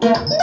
Yeah.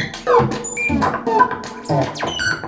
Oh! Oh.